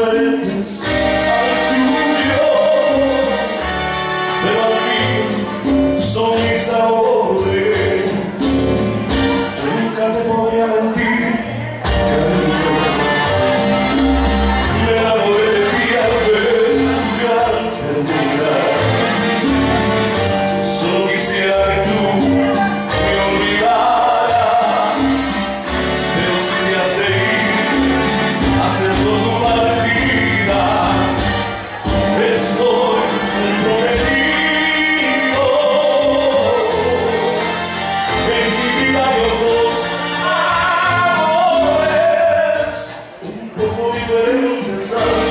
diferentes put in the.